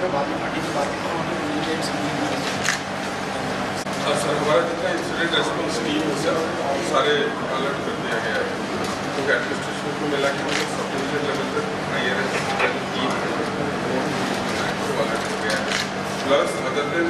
पे बाद में पार्टी की बात करें वहाँ सर, हमारा जितना इंसिडेंट रेस्पॉन्स टीम है, सर, सारे अलर्ट कर दिया गया है। क्योंकि एडमिनिस्ट्रेशन को मिला के मतलब सब डिवीज़न लेवल तक I R S team alert हो गया है। Plus other than